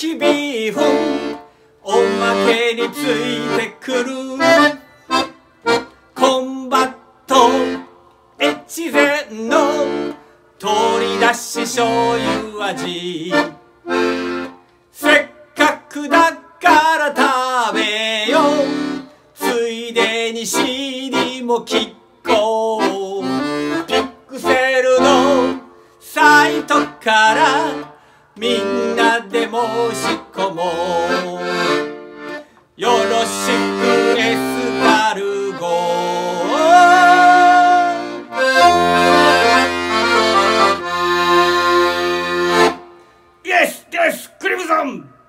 県民の焼きビーフおまけについてくる。コンバット越前の取り出し醤油味。せっかくだから食べよう。ついでに CD も聴こう。ピクセルのサイトからみんなでもし込ももよろしくエスパルゴ。イエスイエスクリムゾン